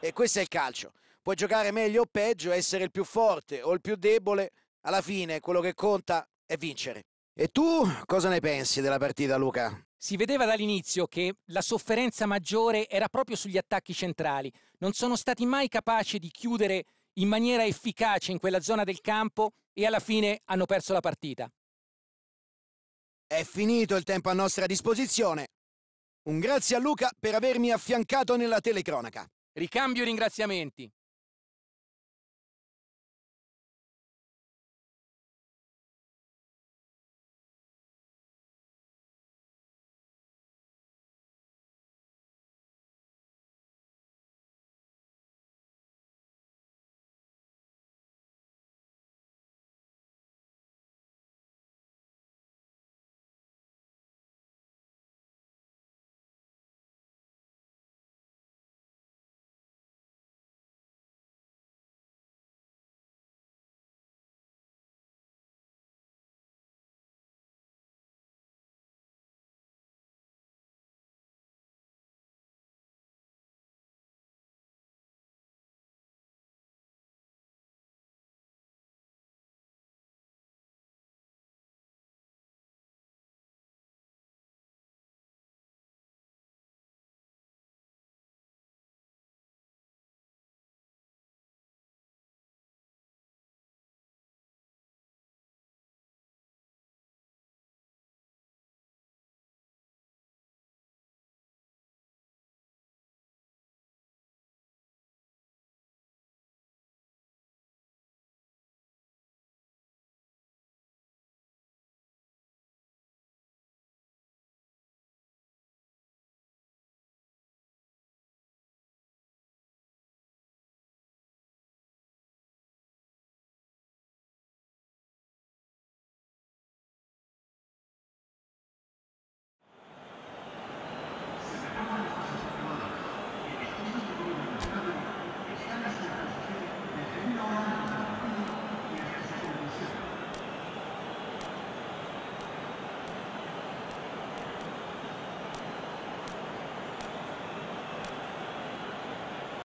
E questo è il calcio. Puoi giocare meglio o peggio, essere il più forte o il più debole, alla fine quello che conta è vincere. E tu cosa ne pensi della partita, Luca? Si vedeva dall'inizio che la sofferenza maggiore era proprio sugli attacchi centrali. Non sono stati mai capaci di chiudere in maniera efficace in quella zona del campo e alla fine hanno perso la partita. È finito il tempo a nostra disposizione. Un grazie a Luca per avermi affiancato nella telecronaca. Ricambio ringraziamenti.